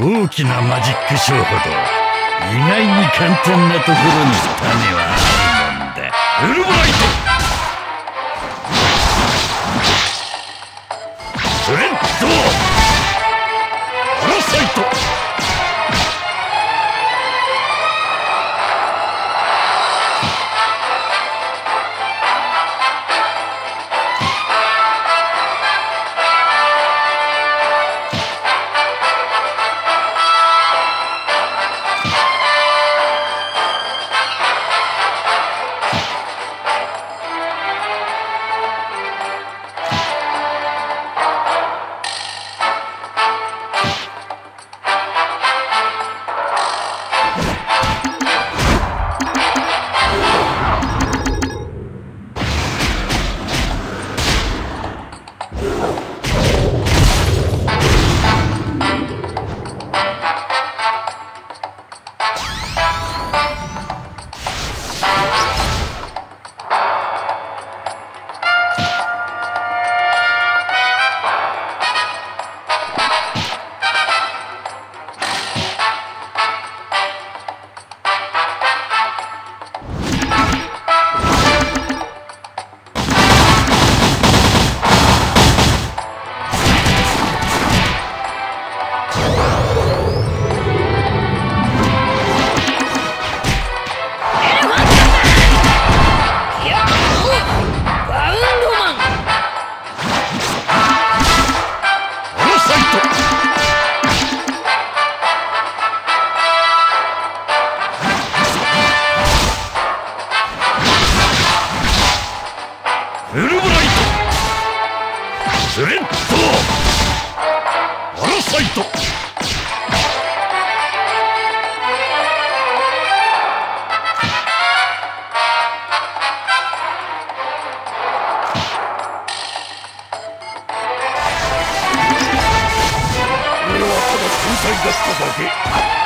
大きなマジックショーほど意外に簡単なところに種は just provoke it.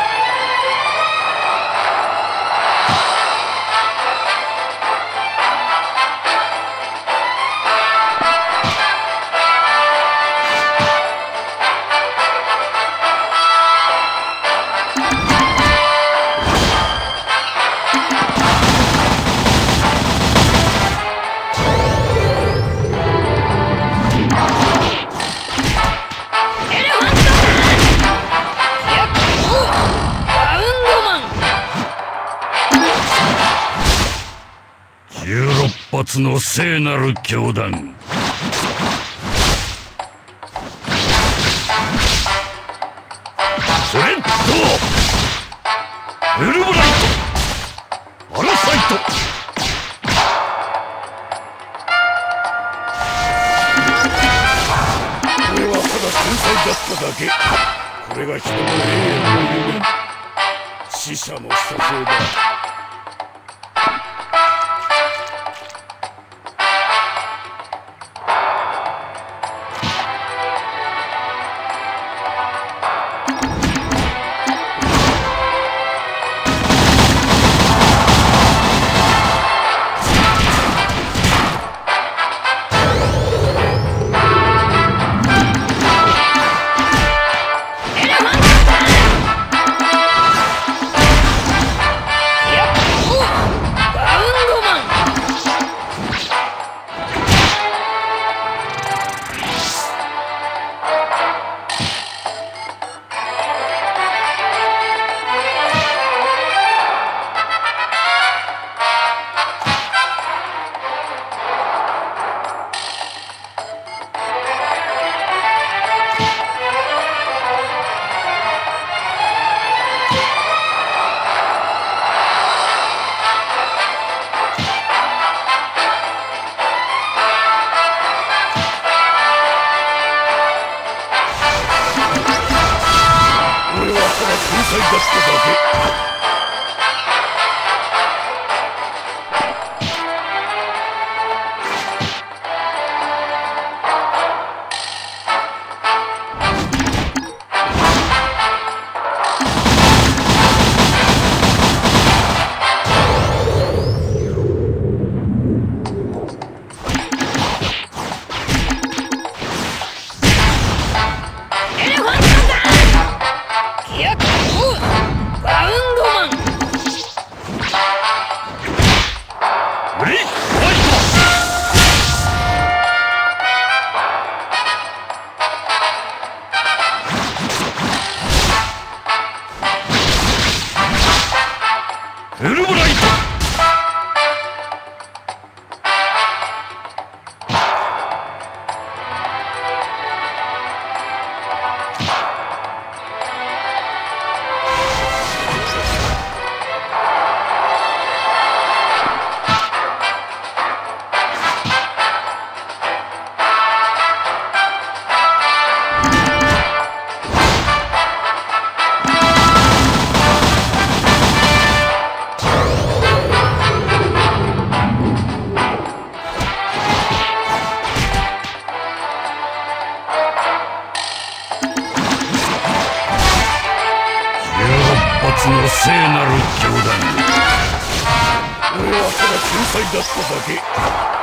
つの聖なる教団。スレッドウルブライトパラサイト。これはただ天才だっただけ。これが人の永遠の夢死者の蘇生だ。I the stick it. 才だっただけ